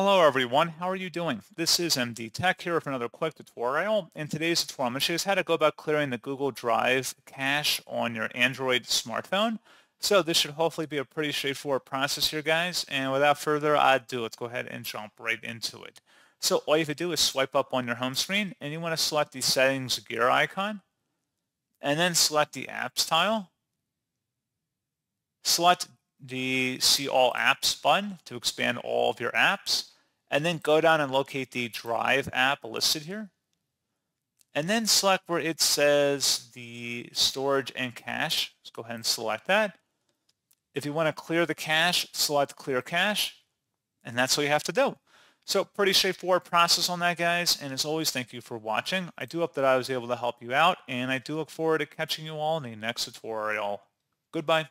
Hello everyone, how are you doing? This is MD Tech here with another quick tutorial. In today's tutorial, I'm going to show you how to go about clearing the Google Drive cache on your Android smartphone. So this should hopefully be a pretty straightforward process here, guys. And without further ado, let's go ahead and jump right into it. So all you have to do is swipe up on your home screen, and you want to select the settings gear icon, and then select the apps tile. Select the See All Apps button to expand all of your apps, and then go down and locate the Drive app listed here. And then select where it says the storage and cache. Let's go ahead and select that. If you want to clear the cache, select Clear Cache, and that's what you have to do. So pretty straightforward process on that, guys. And as always, thank you for watching. I do hope that I was able to help you out, and I do look forward to catching you all in the next tutorial. Goodbye.